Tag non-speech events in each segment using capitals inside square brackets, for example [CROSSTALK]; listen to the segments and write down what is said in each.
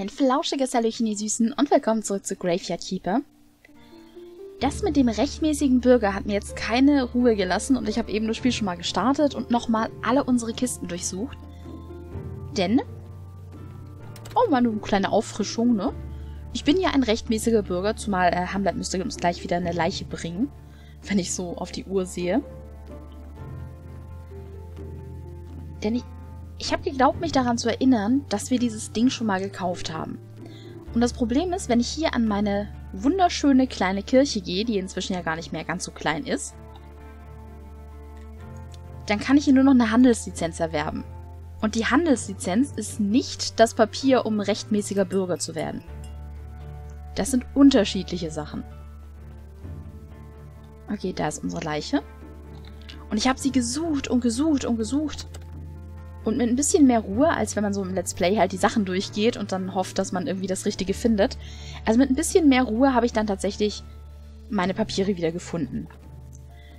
Ein flauschiges Hallöchen, ihr Süßen, und willkommen zurück zu Graveyard Keeper. Das mit dem rechtmäßigen Bürger hat mir jetzt keine Ruhe gelassen und ich habe eben das Spiel schon mal gestartet und nochmal alle unsere Kisten durchsucht. Denn, oh, mal eine kleine Auffrischung, ne? Ich bin ja ein rechtmäßiger Bürger, zumal äh, Hamlet müsste uns gleich wieder eine Leiche bringen, wenn ich so auf die Uhr sehe. Denn ich, ich habe geglaubt, mich daran zu erinnern, dass wir dieses Ding schon mal gekauft haben. Und das Problem ist, wenn ich hier an meine wunderschöne kleine Kirche gehe, die inzwischen ja gar nicht mehr ganz so klein ist, dann kann ich hier nur noch eine Handelslizenz erwerben. Und die Handelslizenz ist nicht das Papier, um rechtmäßiger Bürger zu werden. Das sind unterschiedliche Sachen. Okay, da ist unsere Leiche. Und ich habe sie gesucht und gesucht und gesucht. Und mit ein bisschen mehr Ruhe, als wenn man so im Let's Play halt die Sachen durchgeht und dann hofft, dass man irgendwie das Richtige findet. Also mit ein bisschen mehr Ruhe habe ich dann tatsächlich meine Papiere wieder gefunden.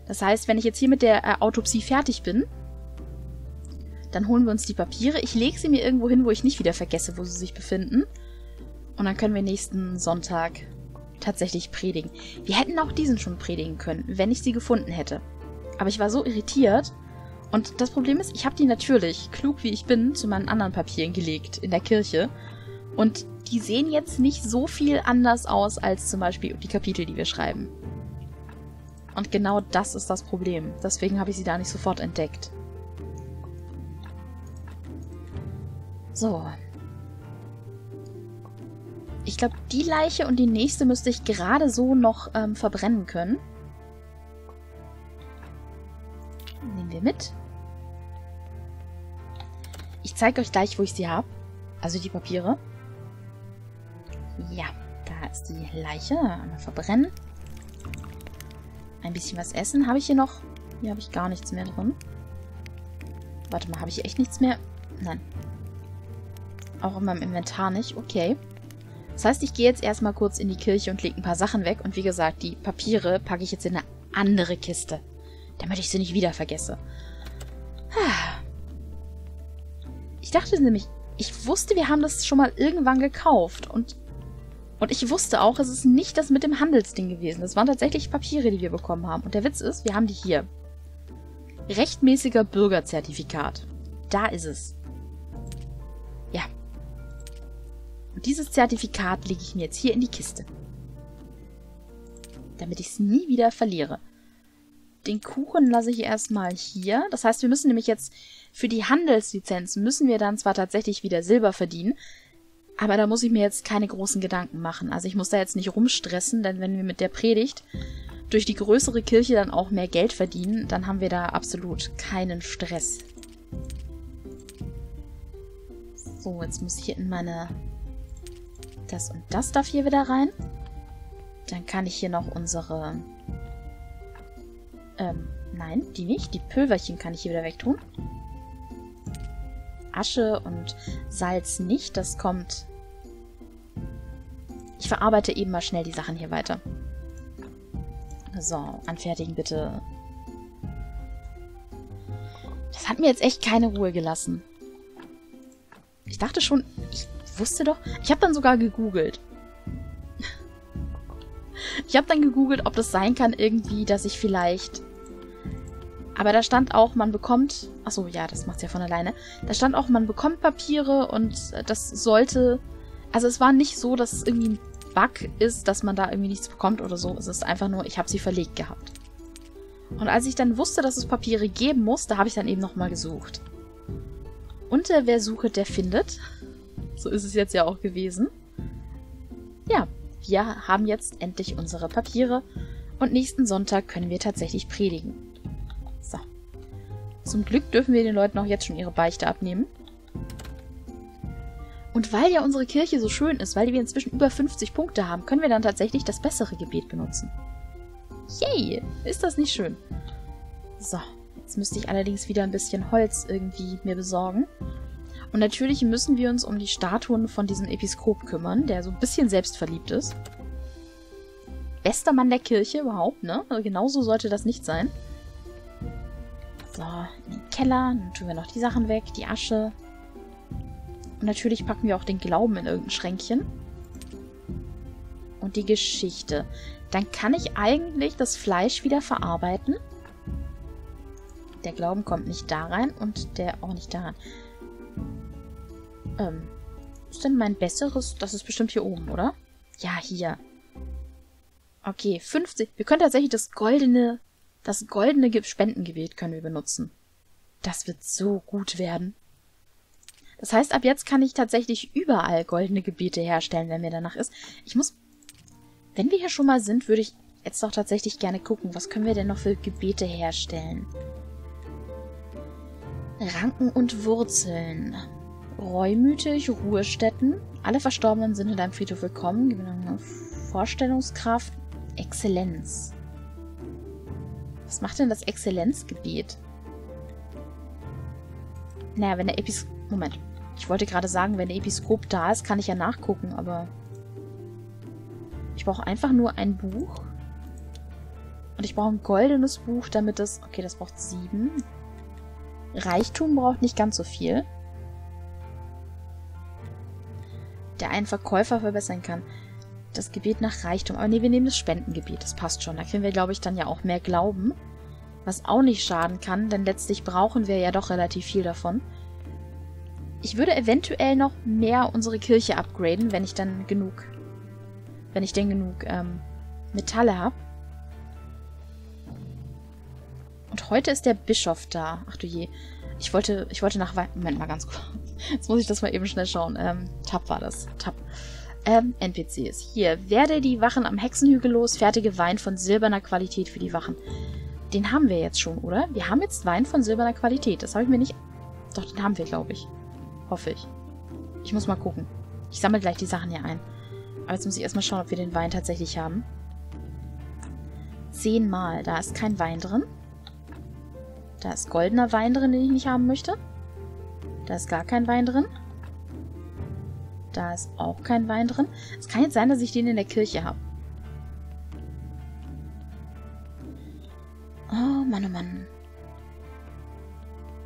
Das heißt, wenn ich jetzt hier mit der äh, Autopsie fertig bin, dann holen wir uns die Papiere. Ich lege sie mir irgendwo hin, wo ich nicht wieder vergesse, wo sie sich befinden. Und dann können wir nächsten Sonntag tatsächlich predigen. Wir hätten auch diesen schon predigen können, wenn ich sie gefunden hätte. Aber ich war so irritiert, und das Problem ist, ich habe die natürlich, klug wie ich bin, zu meinen anderen Papieren gelegt in der Kirche. Und die sehen jetzt nicht so viel anders aus als zum Beispiel die Kapitel, die wir schreiben. Und genau das ist das Problem. Deswegen habe ich sie da nicht sofort entdeckt. So. Ich glaube, die Leiche und die nächste müsste ich gerade so noch ähm, verbrennen können. Nehmen wir mit. Ich zeige euch gleich, wo ich sie habe. Also die Papiere. Ja, da ist die Leiche. Einmal verbrennen. Ein bisschen was essen. Habe ich hier noch? Hier habe ich gar nichts mehr drin. Warte mal, habe ich echt nichts mehr? Nein. Auch in meinem Inventar nicht. Okay. Das heißt, ich gehe jetzt erstmal kurz in die Kirche und lege ein paar Sachen weg. Und wie gesagt, die Papiere packe ich jetzt in eine andere Kiste. Damit ich sie nicht wieder vergesse. Ich dachte nämlich, ich wusste, wir haben das schon mal irgendwann gekauft. Und, und ich wusste auch, es ist nicht das mit dem Handelsding gewesen. Das waren tatsächlich Papiere, die wir bekommen haben. Und der Witz ist, wir haben die hier. Rechtmäßiger Bürgerzertifikat. Da ist es. Ja. Und dieses Zertifikat lege ich mir jetzt hier in die Kiste. Damit ich es nie wieder verliere. Den Kuchen lasse ich erstmal hier. Das heißt, wir müssen nämlich jetzt für die Handelslizenz müssen wir dann zwar tatsächlich wieder Silber verdienen, aber da muss ich mir jetzt keine großen Gedanken machen. Also ich muss da jetzt nicht rumstressen, denn wenn wir mit der Predigt durch die größere Kirche dann auch mehr Geld verdienen, dann haben wir da absolut keinen Stress. So, jetzt muss ich hier in meine... Das und das darf hier wieder rein. Dann kann ich hier noch unsere... Ähm, nein, die nicht. Die Pülverchen kann ich hier wieder wegtun. Asche und Salz nicht. Das kommt... Ich verarbeite eben mal schnell die Sachen hier weiter. So, anfertigen bitte. Das hat mir jetzt echt keine Ruhe gelassen. Ich dachte schon, ich wusste doch... Ich habe dann sogar gegoogelt. [LAUGHS] Ich habe dann gegoogelt, ob das sein kann irgendwie, dass ich vielleicht aber da stand auch, man bekommt... Achso, ja, das macht's ja von alleine. Da stand auch, man bekommt Papiere und das sollte... Also es war nicht so, dass es irgendwie ein Bug ist, dass man da irgendwie nichts bekommt oder so. Es ist einfach nur, ich habe sie verlegt gehabt. Und als ich dann wusste, dass es Papiere geben muss, da habe ich dann eben nochmal gesucht. Und äh, wer sucht, der findet. So ist es jetzt ja auch gewesen. Ja, wir haben jetzt endlich unsere Papiere und nächsten Sonntag können wir tatsächlich predigen. Zum Glück dürfen wir den Leuten auch jetzt schon ihre Beichte abnehmen. Und weil ja unsere Kirche so schön ist, weil wir inzwischen über 50 Punkte haben, können wir dann tatsächlich das bessere Gebet benutzen. Yay! Ist das nicht schön? So, jetzt müsste ich allerdings wieder ein bisschen Holz irgendwie mir besorgen. Und natürlich müssen wir uns um die Statuen von diesem Episkop kümmern, der so ein bisschen selbstverliebt ist. Bester Mann der Kirche überhaupt, ne? Also genauso sollte das nicht sein. So, in den Keller. Dann tun wir noch die Sachen weg, die Asche. Und natürlich packen wir auch den Glauben in irgendein Schränkchen. Und die Geschichte. Dann kann ich eigentlich das Fleisch wieder verarbeiten. Der Glauben kommt nicht da rein und der auch nicht da rein. Ähm, ist denn mein besseres? Das ist bestimmt hier oben, oder? Ja, hier. Okay, 50. Wir können tatsächlich das goldene, das goldene Spendengebet können wir benutzen. Das wird so gut werden. Das heißt, ab jetzt kann ich tatsächlich überall goldene Gebete herstellen, wenn mir danach ist. Ich muss, wenn wir hier schon mal sind, würde ich jetzt doch tatsächlich gerne gucken, was können wir denn noch für Gebete herstellen? Ranken und Wurzeln. Reumütig, Ruhestätten. Alle Verstorbenen sind in deinem Friedhof willkommen. Vorstellungskraft, Exzellenz. Was macht denn das Exzellenzgebet? Naja, wenn der Epis... Moment. Ich wollte gerade sagen, wenn der Episkop da ist, kann ich ja nachgucken, aber... Ich brauche einfach nur ein Buch. Und ich brauche ein goldenes Buch, damit es... Okay, das braucht sieben. Reichtum braucht nicht ganz so viel. Der einen Verkäufer verbessern kann. Das Gebet nach Reichtum. Aber nee, wir nehmen das Spendengebet. Das passt schon. Da kriegen wir, glaube ich, dann ja auch mehr Glauben. Was auch nicht schaden kann, denn letztlich brauchen wir ja doch relativ viel davon. Ich würde eventuell noch mehr unsere Kirche upgraden, wenn ich dann genug... Wenn ich denn genug ähm, Metalle habe. Und heute ist der Bischof da. Ach du je. Ich wollte, ich wollte nach. Moment mal ganz kurz. [LAUGHS] Jetzt muss ich das mal eben schnell schauen. Ähm, Tab war das. Tab. Ähm, NPCs. Hier. Werde die Wachen am Hexenhügel los. Fertige Wein von silberner Qualität für die Wachen. Den haben wir jetzt schon, oder? Wir haben jetzt Wein von silberner Qualität. Das habe ich mir nicht... Doch, den haben wir, glaube ich. Hoffe ich. Ich muss mal gucken. Ich sammle gleich die Sachen hier ein. Aber jetzt muss ich erstmal schauen, ob wir den Wein tatsächlich haben. Zehnmal. Da ist kein Wein drin. Da ist goldener Wein drin, den ich nicht haben möchte. Da ist gar kein Wein drin. Da ist auch kein Wein drin. Es kann jetzt sein, dass ich den in der Kirche habe. Oh, Mann, oh Mann.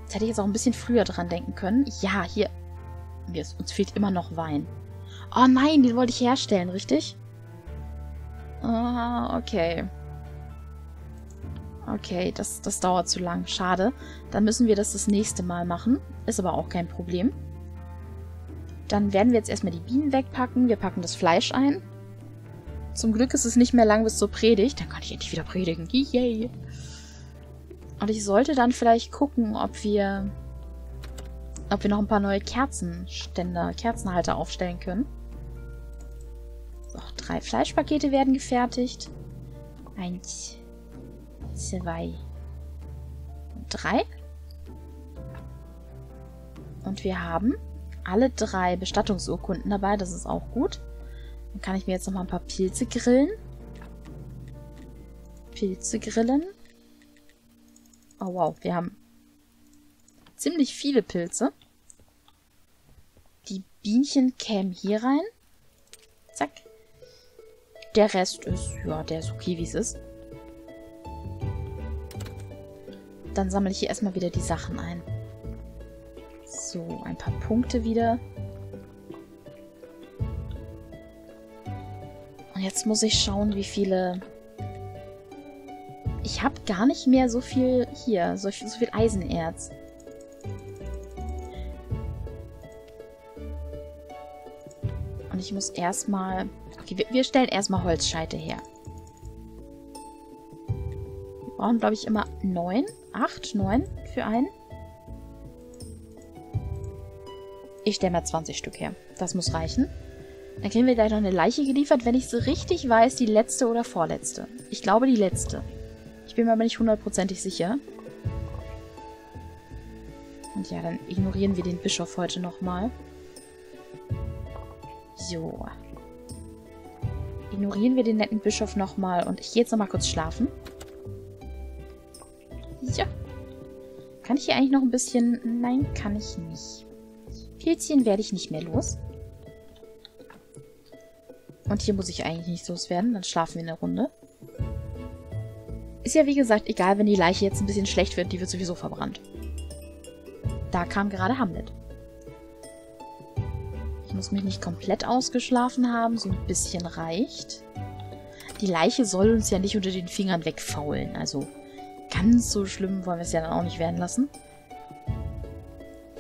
Jetzt hätte ich jetzt auch ein bisschen früher dran denken können. Ja, hier. Uns fehlt immer noch Wein. Oh nein, den wollte ich herstellen, richtig? Ah, okay. Okay, das, das dauert zu lang. Schade. Dann müssen wir das das nächste Mal machen. Ist aber auch kein Problem. Dann werden wir jetzt erstmal die Bienen wegpacken. Wir packen das Fleisch ein. Zum Glück ist es nicht mehr lang bis zur Predigt. Dann kann ich endlich wieder predigen. Yay! Und ich sollte dann vielleicht gucken, ob wir ob wir noch ein paar neue Kerzenständer, Kerzenhalter aufstellen können. So, drei Fleischpakete werden gefertigt. Eins, zwei, drei. Und wir haben alle drei Bestattungsurkunden dabei. Das ist auch gut. Dann kann ich mir jetzt noch mal ein paar Pilze grillen. Pilze grillen. Oh wow, wir haben ziemlich viele Pilze. Die Bienchen kämen hier rein. Zack. Der Rest ist, ja, der ist okay, wie es ist. Dann sammle ich hier erstmal wieder die Sachen ein. So, ein paar Punkte wieder. Und jetzt muss ich schauen, wie viele... Ich habe gar nicht mehr so viel hier, so viel, so viel Eisenerz. Und ich muss erstmal... Okay, wir, stellen erstmal Holzscheite her. Wir brauchen, glaube ich, immer neun, acht, neun für einen. Ich stelle mal 20 Stück her. Das muss reichen. Dann kriegen wir gleich noch eine Leiche geliefert, wenn ich so richtig weiß, die letzte oder vorletzte. Ich glaube die letzte. Ich bin mir aber nicht hundertprozentig sicher. Und ja, dann ignorieren wir den Bischof heute nochmal. So. Ignorieren wir den netten Bischof nochmal und ich gehe jetzt nochmal kurz schlafen. Ja. Kann ich hier eigentlich noch ein bisschen... Nein, kann ich nicht. Pilzchen werde ich nicht mehr los. Und hier muss ich eigentlich nicht loswerden. Dann schlafen wir eine Runde. Ist ja wie gesagt egal, wenn die Leiche jetzt ein bisschen schlecht wird. Die wird sowieso verbrannt. Da kam gerade Hamlet. Ich muss mich nicht komplett ausgeschlafen haben. So ein bisschen reicht. Die Leiche soll uns ja nicht unter den Fingern wegfaulen. Also ganz so schlimm wollen wir es ja dann auch nicht werden lassen.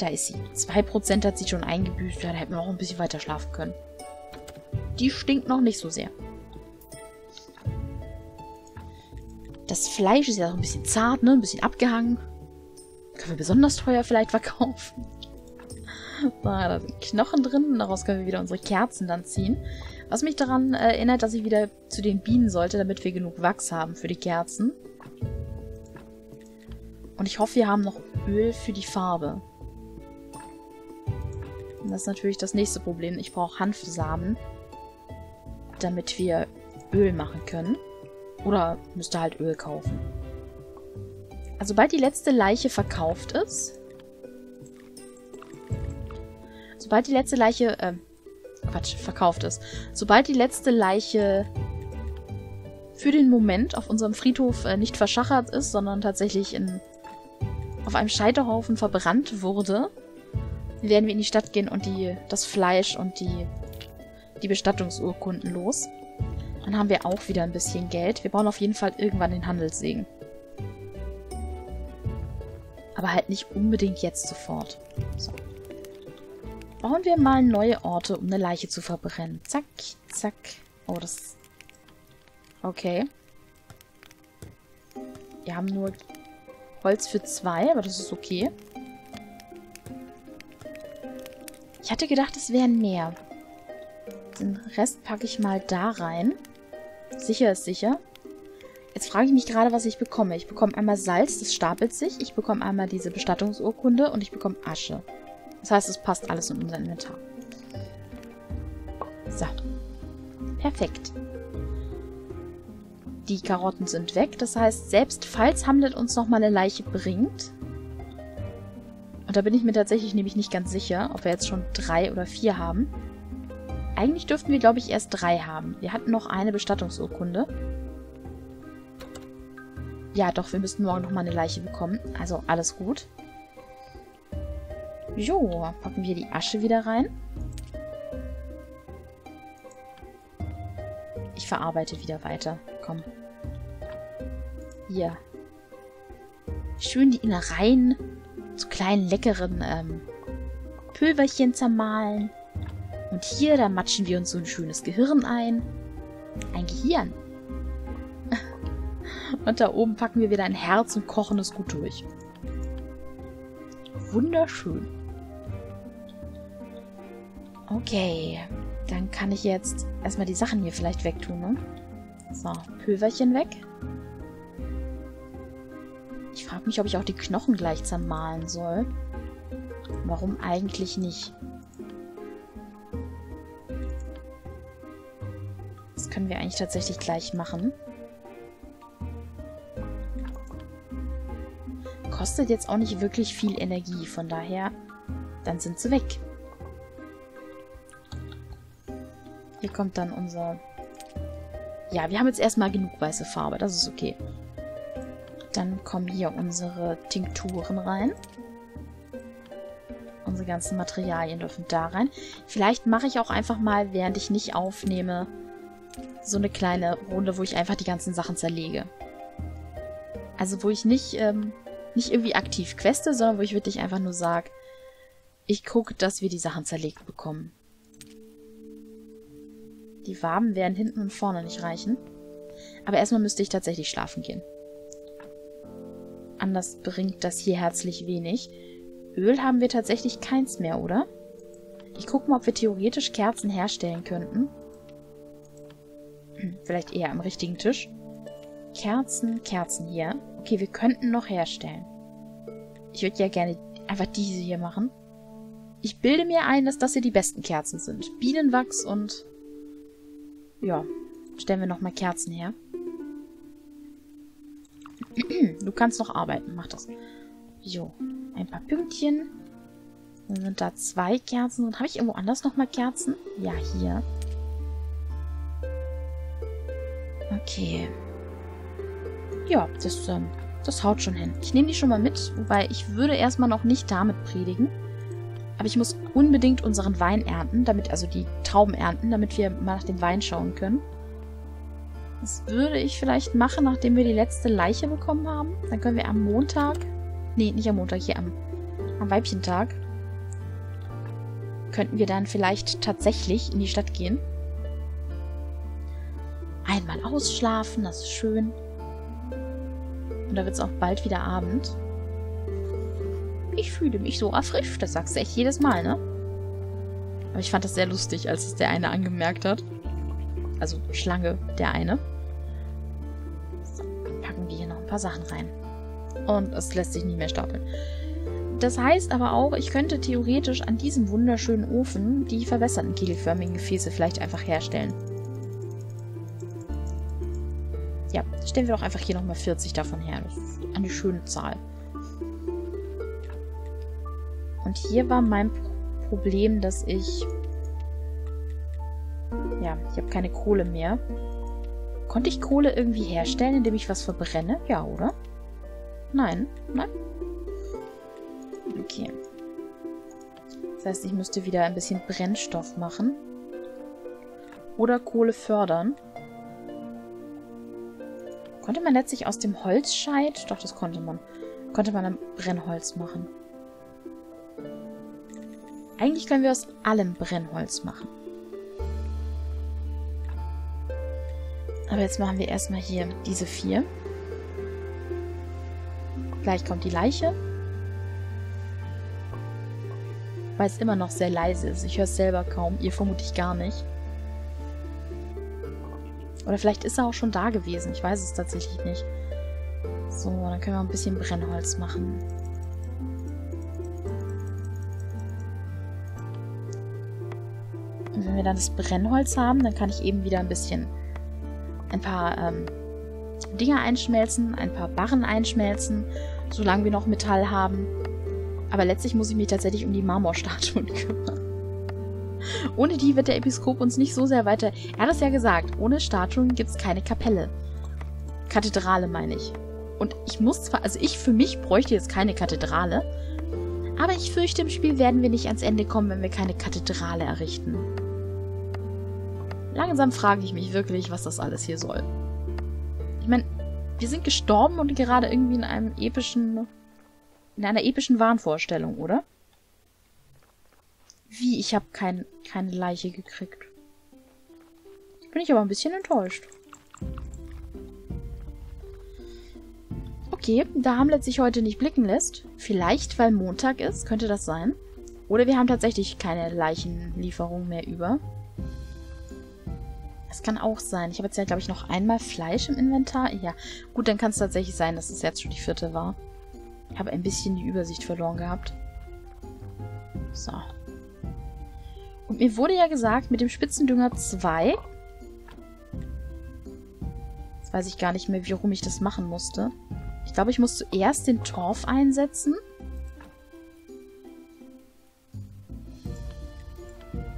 Da ist sie. 2% hat sie schon eingebüßt. Ja, da hätten wir auch ein bisschen weiter schlafen können. Die stinkt noch nicht so sehr. Das Fleisch ist ja noch ein bisschen zart, ne? Ein bisschen abgehangen. Können wir besonders teuer vielleicht verkaufen. So, [LAUGHS] da sind Knochen drin. Daraus können wir wieder unsere Kerzen dann ziehen. Was mich daran erinnert, dass ich wieder zu den Bienen sollte, damit wir genug Wachs haben für die Kerzen. Und ich hoffe, wir haben noch Öl für die Farbe. Und das ist natürlich das nächste Problem. Ich brauche Hanfsamen, damit wir Öl machen können. Oder müsste halt Öl kaufen. Also sobald die letzte Leiche verkauft ist, sobald die letzte Leiche, äh, Quatsch, verkauft ist, sobald die letzte Leiche für den Moment auf unserem Friedhof äh, nicht verschachert ist, sondern tatsächlich in, auf einem Scheiterhaufen verbrannt wurde, werden wir in die Stadt gehen und die, das Fleisch und die, die Bestattungsurkunden los. Dann haben wir auch wieder ein bisschen Geld. Wir brauchen auf jeden Fall irgendwann den Handelssegen. Aber halt nicht unbedingt jetzt sofort. So. Bauen wir mal neue Orte, um eine Leiche zu verbrennen. Zack, zack. Oh, das... Okay. Wir haben nur Holz für zwei, aber das ist okay. Ich hatte gedacht, es wären mehr. Den Rest packe ich mal da rein. Sicher ist sicher. Jetzt frage ich mich gerade, was ich bekomme. Ich bekomme einmal Salz, das stapelt sich. Ich bekomme einmal diese Bestattungsurkunde und ich bekomme Asche. Das heißt, es passt alles in unser Inventar. So. Perfekt. Die Karotten sind weg. Das heißt, selbst falls Hamlet uns nochmal eine Leiche bringt, und da bin ich mir tatsächlich nämlich nicht ganz sicher, ob wir jetzt schon drei oder vier haben, eigentlich dürften wir, glaube ich, erst drei haben. Wir hatten noch eine Bestattungsurkunde. Ja, doch, wir müssten morgen nochmal eine Leiche bekommen. Also alles gut. Jo, packen wir die Asche wieder rein. Ich verarbeite wieder weiter. Komm. Hier. Schön die Innereien zu kleinen, leckeren ähm, Pülverchen zermahlen. Und hier, da matschen wir uns so ein schönes Gehirn ein. Ein Gehirn. [LAUGHS] Und da oben packen wir wieder ein Herz und kochen es gut durch. Wunderschön. Okay, dann kann ich jetzt erstmal die Sachen hier vielleicht wegtun, ne? So, Pülverchen weg. Ich frage mich, ob ich auch die Knochen gleich zermahlen soll. Warum eigentlich nicht? können wir eigentlich tatsächlich gleich machen. Kostet jetzt auch nicht wirklich viel Energie, von daher, dann sind sie weg. Hier kommt dann unser... Ja, wir haben jetzt erstmal genug weiße Farbe, das ist okay. Dann kommen hier unsere Tinkturen rein. Unsere ganzen Materialien dürfen da rein. Vielleicht mache ich auch einfach mal, während ich nicht aufnehme, so eine kleine Runde, wo ich einfach die ganzen Sachen zerlege. Also wo ich nicht, ähm, nicht irgendwie aktiv queste, sondern wo ich wirklich einfach nur sage, ich gucke, dass wir die Sachen zerlegt bekommen. Die Waben werden hinten und vorne nicht reichen. Aber erstmal müsste ich tatsächlich schlafen gehen. Anders bringt das hier herzlich wenig. Öl haben wir tatsächlich keins mehr, oder? Ich gucke mal, ob wir theoretisch Kerzen herstellen könnten. Vielleicht eher am richtigen Tisch. Kerzen, Kerzen hier. Okay, wir könnten noch herstellen. Ich würde ja gerne einfach diese hier machen. Ich bilde mir ein, dass das hier die besten Kerzen sind. Bienenwachs und... Ja, stellen wir nochmal Kerzen her. Du kannst noch arbeiten, mach das. Jo, ein paar Pünktchen. Dann sind da zwei Kerzen. Und habe ich irgendwo anders nochmal Kerzen? Ja, hier. Okay. Ja, das, ähm, das haut schon hin. Ich nehme die schon mal mit, wobei ich würde erstmal noch nicht damit predigen. Aber ich muss unbedingt unseren Wein ernten, damit, also die Trauben ernten, damit wir mal nach dem Wein schauen können. Das würde ich vielleicht machen, nachdem wir die letzte Leiche bekommen haben. Dann können wir am Montag, nee, nicht am Montag, hier am, am Weibchentag, könnten wir dann vielleicht tatsächlich in die Stadt gehen. Einmal ausschlafen, das ist schön. Und da wird es auch bald wieder Abend. Ich fühle mich so erfrischt. Das sagst du echt jedes Mal, ne? Aber ich fand das sehr lustig, als es der eine angemerkt hat. Also Schlange, der eine. Paar Sachen rein. Und es lässt sich nicht mehr stapeln. Das heißt aber auch, ich könnte theoretisch an diesem wunderschönen Ofen die verbesserten kegelförmigen Gefäße vielleicht einfach herstellen. Ja, stellen wir doch einfach hier nochmal 40 davon her. Das ist eine schöne Zahl. Und hier war mein Problem, dass ich... Ja, ich habe keine Kohle mehr. Konnte ich Kohle irgendwie herstellen, indem ich was verbrenne? Ja, oder? Nein. Nein? Okay. Das heißt, ich müsste wieder ein bisschen Brennstoff machen. Oder Kohle fördern. Konnte man letztlich aus dem Holzscheit... Doch, das konnte man. Konnte man dann Brennholz machen. Eigentlich können wir aus allem Brennholz machen. Aber jetzt machen wir erstmal hier diese vier. Gleich kommt die Leiche. Weil es immer noch sehr leise ist. Ich höre es selber kaum. Ihr vermutlich gar nicht. Oder vielleicht ist er auch schon da gewesen. Ich weiß es tatsächlich nicht. So, dann können wir ein bisschen Brennholz machen. Und wenn wir dann das Brennholz haben, dann kann ich eben wieder ein bisschen paar ähm, Dinger einschmelzen, ein paar Barren einschmelzen, solange wir noch Metall haben. Aber letztlich muss ich mich tatsächlich um die Marmorstatuen [LAUGHS] kümmern. Ohne die wird der Episkop uns nicht so sehr weiter... Er hat es ja gesagt, ohne Statuen gibt es keine Kapelle. Kathedrale meine ich. Und ich muss zwar... Also ich für mich bräuchte jetzt keine Kathedrale. Aber ich fürchte, im Spiel werden wir nicht ans Ende kommen, wenn wir keine Kathedrale errichten. Langsam frage ich mich wirklich, was das alles hier soll. Ich meine, wir sind gestorben und gerade irgendwie in einem epischen... in einer epischen Wahnvorstellung, oder? Wie? Ich habe kein, keine Leiche gekriegt. Bin ich aber ein bisschen enttäuscht. Okay, da Hamlet sich heute nicht blicken lässt. Vielleicht, weil Montag ist. Könnte das sein? Oder wir haben tatsächlich keine Leichenlieferung mehr über. Das kann auch sein. Ich habe jetzt ja, glaube ich, noch einmal Fleisch im Inventar. Ja, gut, dann kann es tatsächlich sein, dass es jetzt schon die vierte war. Ich habe ein bisschen die Übersicht verloren gehabt. So. Und mir wurde ja gesagt, mit dem Spitzendünger 2... Jetzt weiß ich gar nicht mehr, warum ich das machen musste. Ich glaube, ich muss zuerst den Torf einsetzen.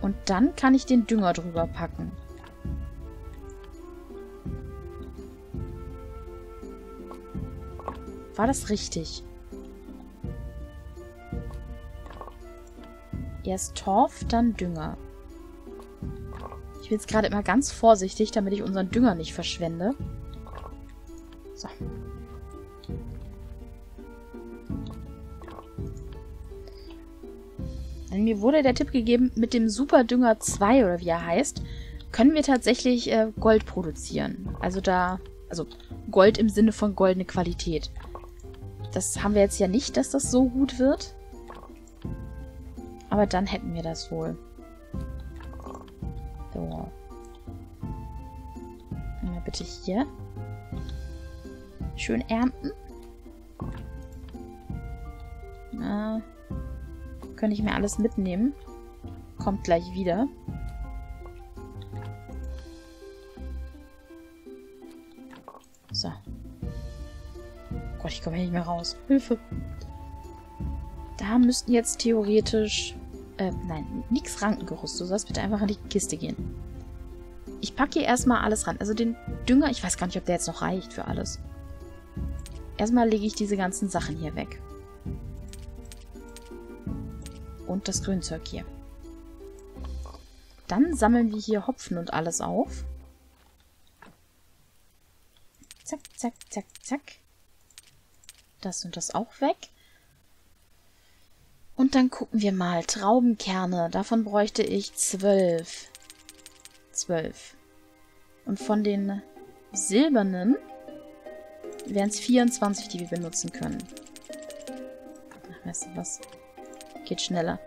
Und dann kann ich den Dünger drüber packen. War das richtig? Erst Torf, dann Dünger. Ich bin jetzt gerade immer ganz vorsichtig, damit ich unseren Dünger nicht verschwende. So. Mir wurde der Tipp gegeben, mit dem Superdünger 2 oder wie er heißt, können wir tatsächlich äh, Gold produzieren. Also da, also Gold im Sinne von goldene Qualität. Das haben wir jetzt ja nicht, dass das so gut wird. Aber dann hätten wir das wohl. So. Mal bitte hier. Schön ernten. Na, könnte ich mir alles mitnehmen. Kommt gleich wieder. Komme hier nicht mehr raus. Hilfe. Da müssten jetzt theoretisch äh, nein, nix Rankengerüst. Du sollst bitte einfach in die Kiste gehen. Ich packe hier erstmal alles ran. Also den Dünger, ich weiß gar nicht, ob der jetzt noch reicht für alles. Erstmal lege ich diese ganzen Sachen hier weg. Und das Grünzeug hier. Dann sammeln wir hier Hopfen und alles auf. Zack, zack, zack, zack. Das und das auch weg. Und dann gucken wir mal. Traubenkerne. Davon bräuchte ich zwölf. Zwölf. Und von den silbernen wären es 24, die wir benutzen können. Ach, weißt du was? Geht schneller.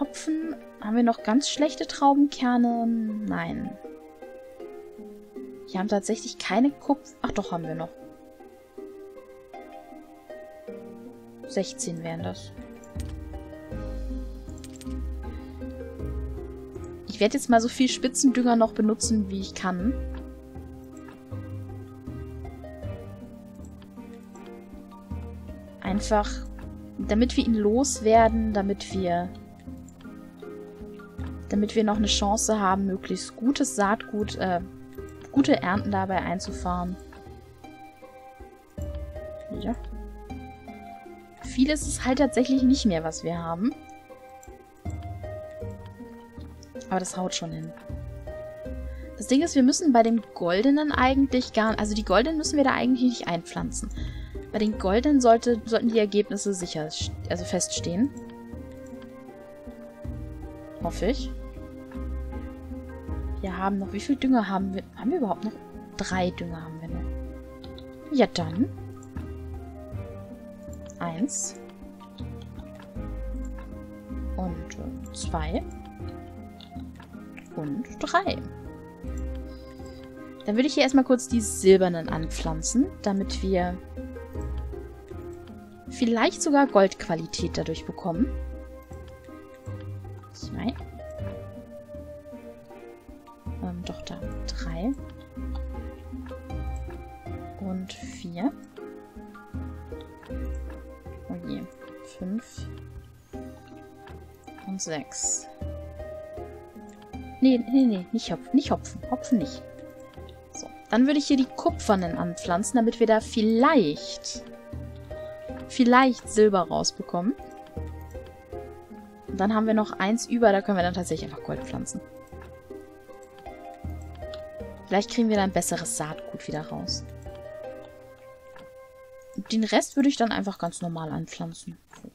Hopfen. Haben wir noch ganz schlechte Traubenkerne? Nein. Wir haben tatsächlich keine Kupfer... Ach doch, haben wir noch. 16 wären das. Ich werde jetzt mal so viel Spitzendünger noch benutzen, wie ich kann. Einfach, damit wir ihn loswerden, damit wir damit wir noch eine Chance haben, möglichst gutes Saatgut, äh, gute Ernten dabei einzufahren. Viel ist es halt tatsächlich nicht mehr, was wir haben. Aber das haut schon hin. Das Ding ist, wir müssen bei den goldenen eigentlich gar... Also die goldenen müssen wir da eigentlich nicht einpflanzen. Bei den goldenen sollte, sollten die Ergebnisse sicher, also feststehen. Hoffe ich. Wir haben noch... Wie viel Dünger haben wir? Haben wir überhaupt noch? Drei Dünger haben wir noch. Ja, dann. Eins. Und äh, zwei. Und drei. Dann würde ich hier erstmal kurz die silbernen anpflanzen, damit wir vielleicht sogar Goldqualität dadurch bekommen. 6. Nee, nee, nee, nicht Hopfen. Nicht Hopfen. Hopfen nicht. So, dann würde ich hier die Kupfernen anpflanzen, damit wir da vielleicht, vielleicht Silber rausbekommen. Und dann haben wir noch eins über, da können wir dann tatsächlich einfach Gold pflanzen. Vielleicht kriegen wir dann besseres Saatgut wieder raus. Den Rest würde ich dann einfach ganz normal anpflanzen. So.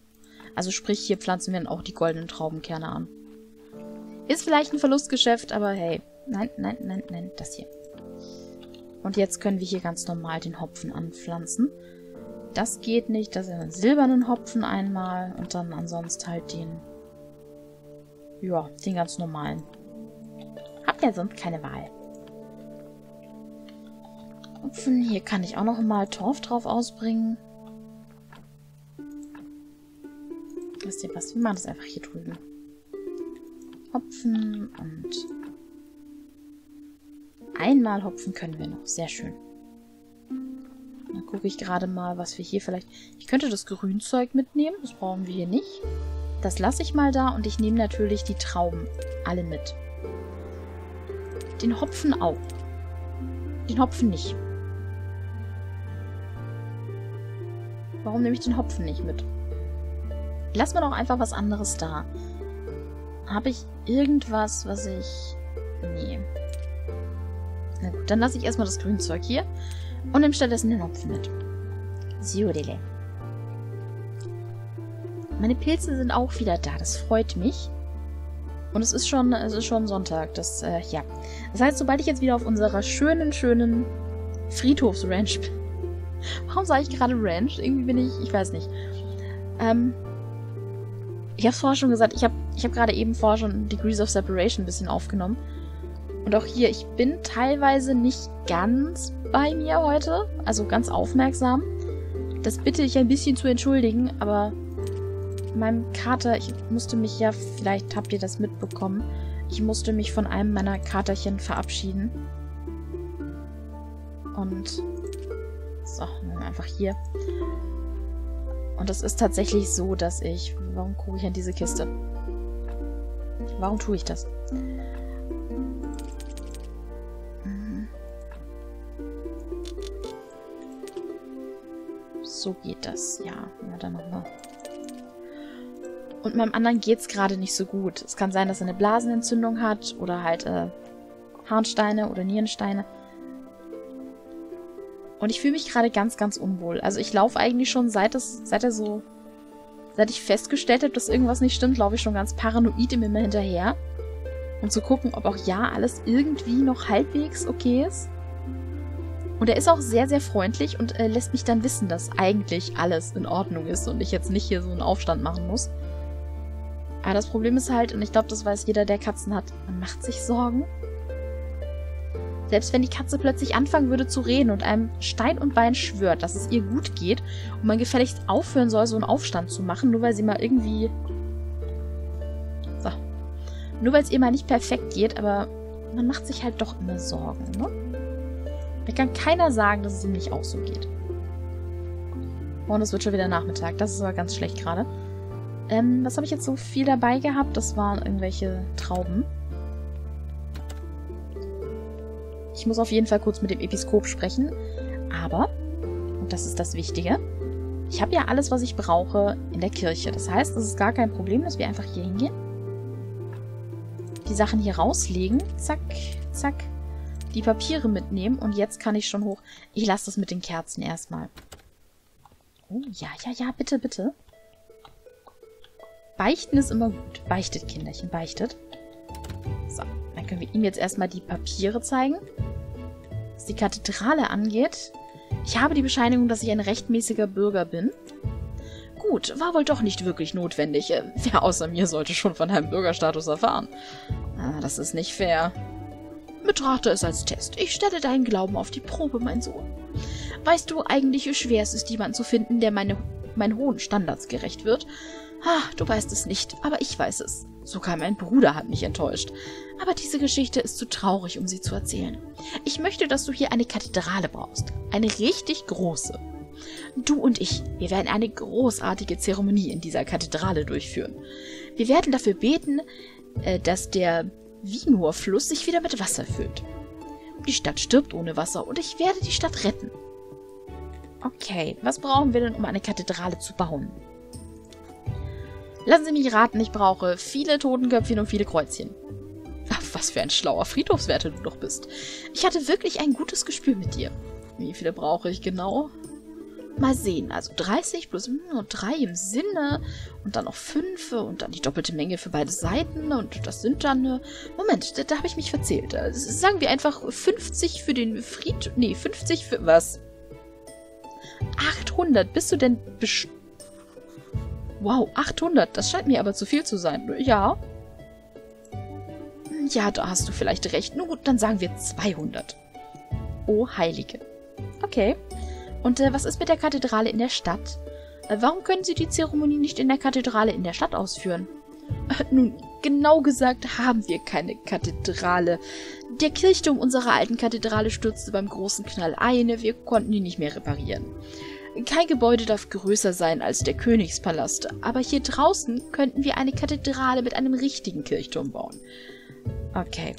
Also sprich, hier pflanzen wir dann auch die goldenen Traubenkerne an. Ist vielleicht ein Verlustgeschäft, aber hey. Nein, nein, nein, nein, das hier. Und jetzt können wir hier ganz normal den Hopfen anpflanzen. Das geht nicht. Das ist einen silbernen Hopfen einmal und dann ansonsten halt den, ja, den ganz normalen. Habt ihr sonst keine Wahl. Hopfen, hier kann ich auch noch mal Torf drauf ausbringen. Wisst ihr was? Wir machen das einfach hier drüben. Hopfen und einmal Hopfen können wir noch. Sehr schön. Dann gucke ich gerade mal, was wir hier vielleicht... Ich könnte das Grünzeug mitnehmen. Das brauchen wir hier nicht. Das lasse ich mal da und ich nehme natürlich die Trauben alle mit. Den Hopfen auch. Den Hopfen nicht. Warum nehme ich den Hopfen nicht mit? Lass mir doch einfach was anderes da. Habe ich irgendwas, was ich... Nee. Na gut, dann lasse ich erstmal das Grünzeug hier und nimm stattdessen den Hopfen mit. Siodele. Meine Pilze sind auch wieder da. Das freut mich. Und es ist schon, es ist schon Sonntag. Das, äh, ja. Das heißt, sobald ich jetzt wieder auf unserer schönen, schönen Friedhofsranch bin. [LAUGHS] Warum sage ich gerade Ranch? Irgendwie bin ich, ich weiß nicht. Ähm, ich habe es vorher schon gesagt, ich habe ich hab gerade eben vorher schon Degrees of Separation ein bisschen aufgenommen. Und auch hier, ich bin teilweise nicht ganz bei mir heute, also ganz aufmerksam. Das bitte ich ein bisschen zu entschuldigen, aber meinem Kater, ich musste mich ja, vielleicht habt ihr das mitbekommen, ich musste mich von einem meiner Katerchen verabschieden. Und so, einfach hier. Und es ist tatsächlich so, dass ich... Warum gucke ich an diese Kiste? Warum tue ich das? So geht das. Ja, ja dann nochmal. Und meinem anderen geht's gerade nicht so gut. Es kann sein, dass er eine Blasenentzündung hat oder halt äh, Harnsteine oder Nierensteine. Und ich fühle mich gerade ganz, ganz unwohl. Also ich laufe eigentlich schon seit es, seit er so, seit ich festgestellt habe, dass irgendwas nicht stimmt, laufe ich schon ganz paranoid ihm immer hinterher. Um zu gucken, ob auch ja alles irgendwie noch halbwegs okay ist. Und er ist auch sehr, sehr freundlich und äh, lässt mich dann wissen, dass eigentlich alles in Ordnung ist und ich jetzt nicht hier so einen Aufstand machen muss. Aber das Problem ist halt, und ich glaube, das weiß jeder, der Katzen hat, man macht sich Sorgen. Selbst wenn die Katze plötzlich anfangen würde zu reden und einem Stein und Bein schwört, dass es ihr gut geht und man gefälligst aufhören soll, so einen Aufstand zu machen, nur weil sie mal irgendwie... So. Nur weil es ihr mal nicht perfekt geht, aber man macht sich halt doch immer Sorgen, ne? Mir kann keiner sagen, dass es ihm nicht auch so geht. Und es wird schon wieder Nachmittag. Das ist aber ganz schlecht gerade. Ähm, was habe ich jetzt so viel dabei gehabt? Das waren irgendwelche Trauben. Ich muss auf jeden Fall kurz mit dem Episkop sprechen. Aber, und das ist das Wichtige, ich habe ja alles, was ich brauche, in der Kirche. Das heißt, es ist gar kein Problem, dass wir einfach hier hingehen. Die Sachen hier rauslegen. Zack, zack die Papiere mitnehmen und jetzt kann ich schon hoch. Ich lasse das mit den Kerzen erstmal. Oh, ja, ja, ja, bitte, bitte. Beichten ist immer gut. Beichtet, Kinderchen, beichtet. So, dann können wir ihm jetzt erstmal die Papiere zeigen. Was die Kathedrale angeht, ich habe die Bescheinigung, dass ich ein rechtmäßiger Bürger bin. Gut, war wohl doch nicht wirklich notwendig. Äh, wer außer mir sollte schon von einem Bürgerstatus erfahren? Ah, das ist nicht fair. Betrachte es als Test. Ich stelle deinen Glauben auf die Probe, mein Sohn. Weißt du eigentlich, wie schwer es ist, jemanden zu finden, der meine, meinen hohen Standards gerecht wird? Ha, du weißt es nicht, aber ich weiß es. Sogar mein Bruder hat mich enttäuscht. Aber diese Geschichte ist zu traurig, um sie zu erzählen. Ich möchte, dass du hier eine Kathedrale baust. Eine richtig große. Du und ich, wir werden eine großartige Zeremonie in dieser Kathedrale durchführen. Wir werden dafür beten, äh, dass der Vinor-Fluss sich wieder mit Wasser füllt. Die Stadt stirbt ohne Wasser und ich werde die Stadt retten. Okay, was brauchen wir denn, um eine Kathedrale zu bauen? Lassen Sie mich raten, ich brauche viele Totenköpfchen und viele Kreuzchen. Ach, was für ein schlauer Friedhofswärter du doch bist. Ich hatte wirklich ein gutes Gespür mit dir. Wie viele brauche ich genau? Mal sehen, also 30 plus nur 3 im Sinne und dann noch 5 und dann die doppelte Menge für beide Seiten und das sind dann... Äh, Moment, da, da habe ich mich verzählt. Äh, sagen wir einfach 50 für den Fried... Nee, 50 für... Was? 800, bist du denn... Best wow, 800, das scheint mir aber zu viel zu sein. Ja. Ja, da hast du vielleicht recht. Nun gut, dann sagen wir 200. Oh, Heilige. Okay. Und äh, was ist mit der Kathedrale in der Stadt? Äh, warum können Sie die Zeremonie nicht in der Kathedrale in der Stadt ausführen? Äh, nun, genau gesagt haben wir keine Kathedrale. Der Kirchturm unserer alten Kathedrale stürzte beim großen Knall ein, wir konnten ihn nicht mehr reparieren. Kein Gebäude darf größer sein als der Königspalast, aber hier draußen könnten wir eine Kathedrale mit einem richtigen Kirchturm bauen. Okay.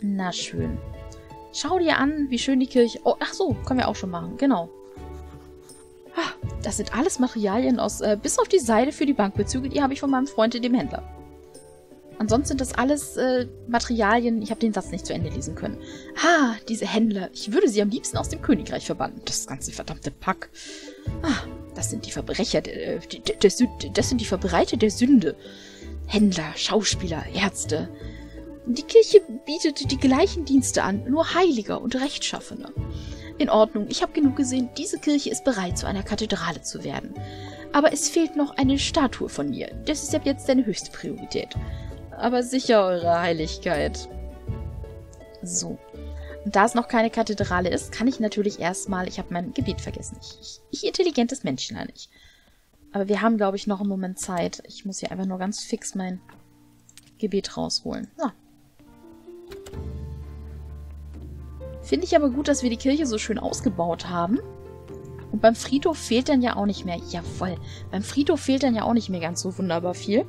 Na schön. Schau dir an, wie schön die Kirche... Oh, ach so, können wir auch schon machen. Genau. Das sind alles Materialien aus... Äh, bis auf die Seile für die Bankbezüge, die habe ich von meinem Freund, dem Händler. Ansonsten sind das alles äh, Materialien... Ich habe den Satz nicht zu Ende lesen können. Ha, diese Händler. Ich würde sie am liebsten aus dem Königreich verbannen. Das ganze verdammte Pack. Ah, das sind die Verbrecher... Der, äh, der, der, das sind die Verbreiter der Sünde. Händler, Schauspieler, Ärzte... Die Kirche bietet die gleichen Dienste an, nur heiliger und rechtschaffener. In Ordnung, ich habe genug gesehen, diese Kirche ist bereit, zu einer Kathedrale zu werden. Aber es fehlt noch eine Statue von mir. Das ist ab jetzt deine höchste Priorität. Aber sicher, Eure Heiligkeit. So. Und da es noch keine Kathedrale ist, kann ich natürlich erstmal... Ich habe mein Gebet vergessen. Ich, ich, intelligentes Männchen nicht. Aber wir haben, glaube ich, noch einen Moment Zeit. Ich muss hier einfach nur ganz fix mein Gebet rausholen. So, Finde ich aber gut, dass wir die Kirche so schön ausgebaut haben. Und beim Friedhof fehlt dann ja auch nicht mehr... Jawohl, beim Friedhof fehlt dann ja auch nicht mehr ganz so wunderbar viel.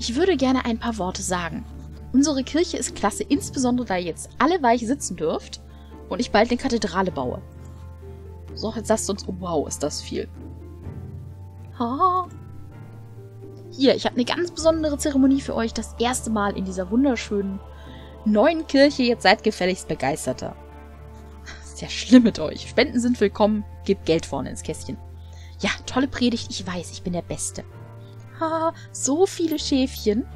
Ich würde gerne ein paar Worte sagen. Unsere Kirche ist klasse, insbesondere da ihr jetzt alle weich sitzen dürft und ich bald eine Kathedrale baue. So, jetzt lasst uns... Oh, wow, ist das viel. Ha. ihr, ich habe eine ganz besondere Zeremonie für euch. Das erste Mal in dieser wunderschönen neuen Kirche. Jetzt seid gefälligst begeisterter. Ist ja schlimm mit euch. Spenden sind willkommen. Gebt Geld vorne ins Kästchen. Ja, tolle Predigt. Ich weiß, ich bin der Beste. [LAUGHS] So viele Schäfchen,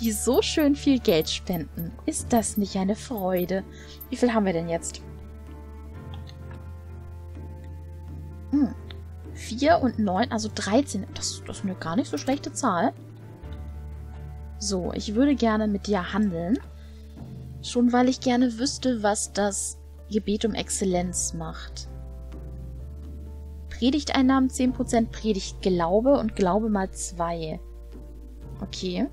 die so schön viel Geld spenden. Ist das nicht eine Freude? Wie viel haben wir denn jetzt? Hm. 4 und 9, also 13. Das, das ist eine gar nicht so schlechte Zahl. So, ich würde gerne mit dir handeln. Schon weil ich gerne wüsste, was das Gebet um Exzellenz macht. Predigteinnahmen 10%, Predigt Glaube und Glaube mal 2. Okay.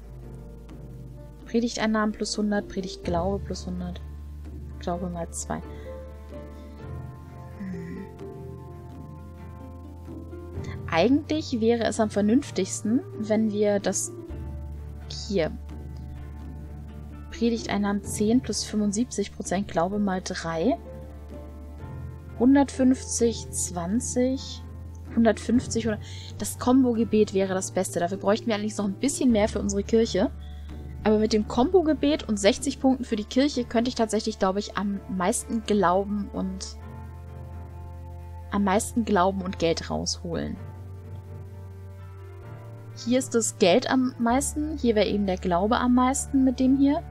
Predigteinnahmen plus 100, Predigt Glaube plus 100. Glaube mal 2. eigentlich wäre es am vernünftigsten, wenn wir das hier Predigteinnahmen 10 plus 75 Prozent, glaube mal 3. 150, 20, 150 oder das Kombo-Gebet wäre das Beste. Dafür bräuchten wir eigentlich noch ein bisschen mehr für unsere Kirche. Aber mit dem Kombo-Gebet und 60 Punkten für die Kirche könnte ich tatsächlich, glaube ich, am meisten Glauben und am meisten Glauben und Geld rausholen. Hier ist das Geld am meisten. Hier wäre eben der Glaube am meisten mit dem hier.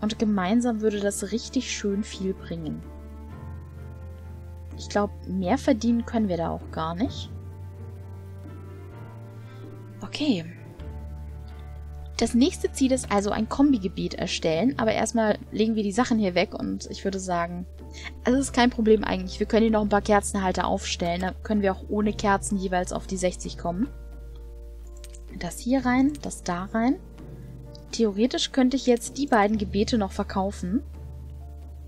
Und gemeinsam würde das richtig schön viel bringen. Ich glaube, mehr verdienen können wir da auch gar nicht. Okay. Das nächste Ziel ist also ein Kombigebiet erstellen, aber erstmal legen wir die Sachen hier weg und ich würde sagen, es ist kein Problem eigentlich. Wir können hier noch ein paar Kerzenhalter aufstellen, da können wir auch ohne Kerzen jeweils auf die 60 kommen. Das hier rein, das da rein. Theoretisch könnte ich jetzt die beiden Gebete noch verkaufen.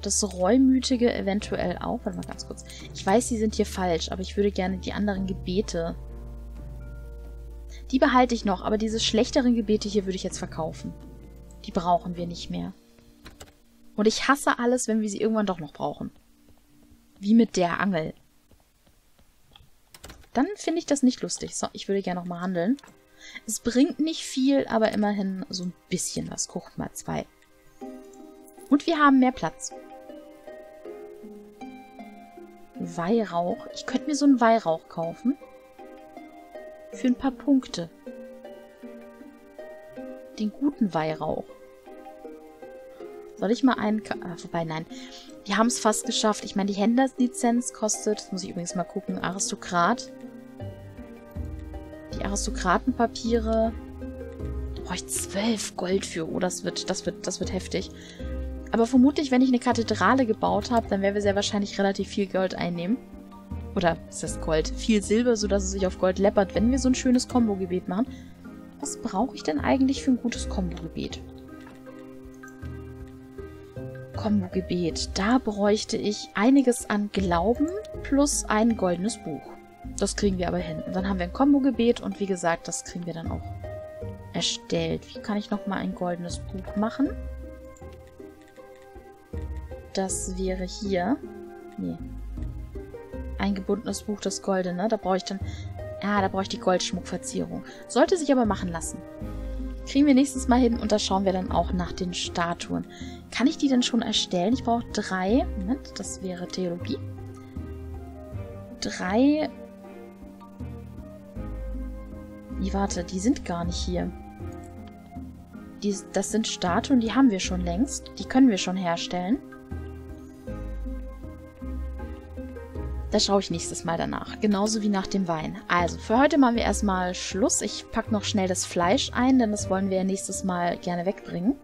Das Reumütige eventuell auch. Warte mal ganz kurz. Ich weiß, die sind hier falsch, aber ich würde gerne die anderen Gebete... Die behalte ich noch, aber diese schlechteren Gebete hier würde ich jetzt verkaufen. Die brauchen wir nicht mehr. Und ich hasse alles, wenn wir sie irgendwann doch noch brauchen. Wie mit der Angel. Dann finde ich das nicht lustig. So, ich würde gerne nochmal handeln. Es bringt nicht viel, aber immerhin so ein bisschen was. Guckt mal zwei. Und wir haben mehr Platz. Weihrauch. Ich könnte mir so einen Weihrauch kaufen. Für ein paar Punkte. Den guten Weihrauch. Soll ich mal einen... Ah, wobei, nein. Wir haben es fast geschafft. Ich meine, die Händlerlizenz kostet... Das muss ich übrigens mal gucken. Aristokrat. Die Aristokratenpapiere. Da brauche ich zwölf Gold für. Oh, das wird, das wird, das wird heftig. Aber vermutlich, wenn ich eine Kathedrale gebaut habe, dann werden wir sehr wahrscheinlich relativ viel Gold einnehmen. Oder, ist das Gold? Viel Silber, sodass es sich auf Gold läppert, wenn wir so ein schönes Kombo-Gebet machen. Was brauche ich denn eigentlich für ein gutes Kombo-Gebet? Kombo-Gebet. Da bräuchte ich einiges an Glauben plus ein goldenes Buch. Das kriegen wir aber hin. Und dann haben wir ein Kombo-Gebet und wie gesagt, das kriegen wir dann auch erstellt. Wie kann ich nochmal ein goldenes Buch machen? Das wäre hier. Nee. Ein gebundenes Buch, das goldene. Da brauche ich dann... Ja, da brauche ich die Goldschmuckverzierung. Sollte sich aber machen lassen. Kriegen wir nächstes Mal hin und da schauen wir dann auch nach den Statuen. Kann ich die denn schon erstellen? Ich brauche drei. Moment, das wäre Theologie. Drei Nee, warte, die sind gar nicht hier. Die, das sind Statuen, die haben wir schon längst. Die können wir schon herstellen. Da schaue ich nächstes Mal danach. Genauso wie nach dem Wein. Also, für heute machen wir erstmal Schluss. Ich packe noch schnell das Fleisch ein, denn das wollen wir nächstes Mal gerne wegbringen.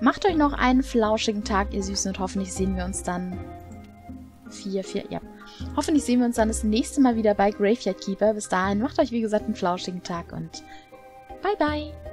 Macht euch noch einen flauschigen Tag, ihr Süßen, und hoffentlich sehen wir uns dann... Vier, vier, ja. Hoffentlich sehen wir uns dann das nächste Mal wieder bei Graveyard Keeper. Bis dahin macht euch wie gesagt einen flauschigen Tag und bye bye.